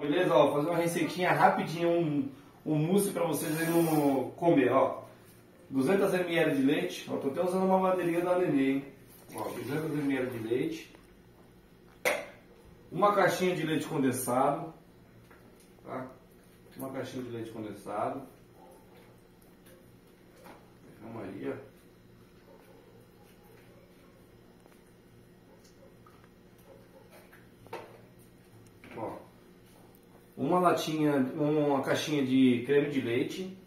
Beleza? Ó, fazer uma receitinha rapidinha, um, um mousse para vocês aí no comer, ó. 200 ml de leite, ó, tô até usando uma madeirinha da Nenê, hein? Ó, 200 ml de leite. Uma caixinha de leite condensado, tá? Uma caixinha de leite condensado. Calma aí, ó. Uma latinha, uma caixinha de creme de leite.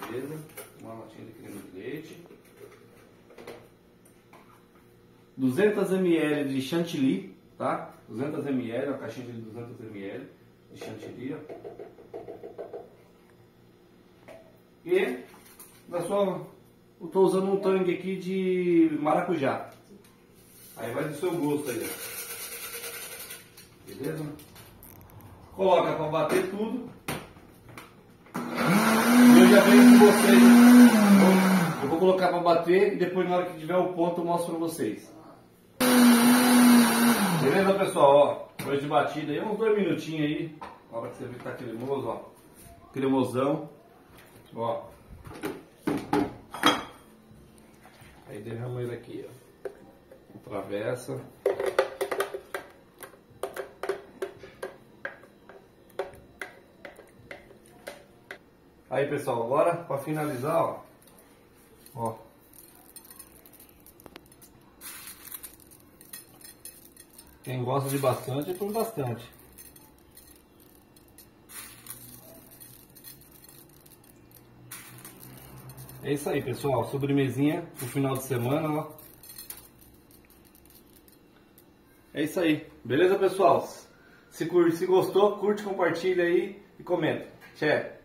Beleza? Uma latinha de creme de leite. 200 ml de chantilly, tá? 200 ml, uma caixinha de 200 ml de chantilly. E da sua, eu tô usando um tangue aqui de maracujá. Aí vai do seu gosto aí, ó. Beleza? Coloca para bater tudo. E eu já venho com vocês. Eu vou colocar para bater e depois na hora que tiver o ponto eu mostro para vocês. Beleza pessoal? Ó, depois de batida aí, uns dois minutinhos aí. Hora que você ver que tá cremoso, ó. Cremosão. Ó. Aí derrama ele aqui, ó. Travessa. Aí pessoal, agora para finalizar, ó, ó. Quem gosta de bastante, põe bastante. É isso aí, pessoal. Sobremesinha pro final de semana, ó. É isso aí. Beleza, pessoal? Se, se gostou, curte, compartilha aí e comenta. Tchau.